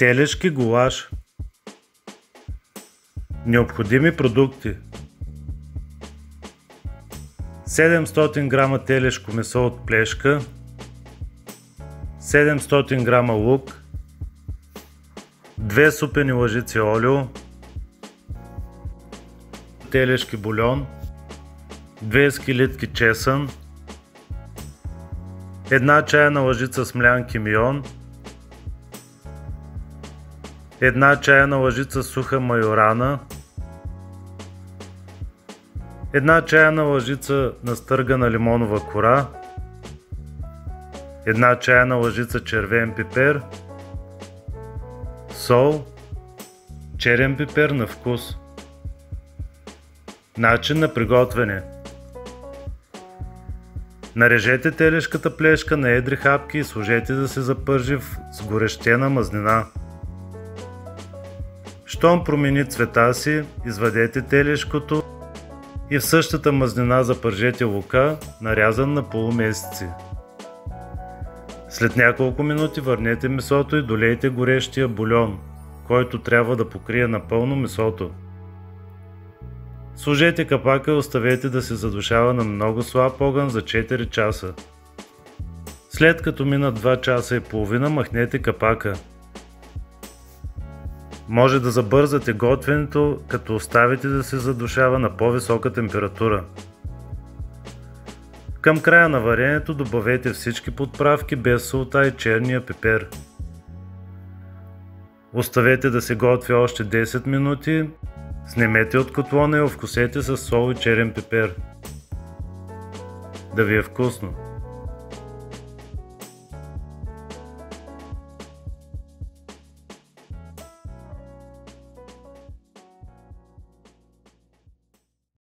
Телешки гулаш. Необходими продукти. 700 г телешко месо от плешка. 700 г лук. 2 супени лъжици олио. Телешки бульон. 2 скелетки чесън. Една чайна лъжица смлян кимион една чайна лъжица суха майорана, една чайна лъжица настъргана лимонова кора, една чайна лъжица червен пипер, сол, черен пипер на вкус. Начин на приготвяне Нарежете телешката плешка на едри хапки и сложете да се запържи в сгорещена мазнина. Щом промени цвета си, извадете телешкото и в същата мазнина запържете лука, нарязан на полумесеци. След няколко минути върнете месото и долейте горещия бульон, който трябва да покрие напълно месото. Сложете капака и оставете да се задушава на много слаб огън за 4 часа. След като минат 2 часа и половина махнете капака – може да забързате готвенето, като оставите да се задушава на по-висока температура. Към края на варенето добавете всички подправки без солта и черния пипер. Оставете да се готви още 10 минути, снемете от котлона и овкусете с сол и черен пипер. Да ви е вкусно!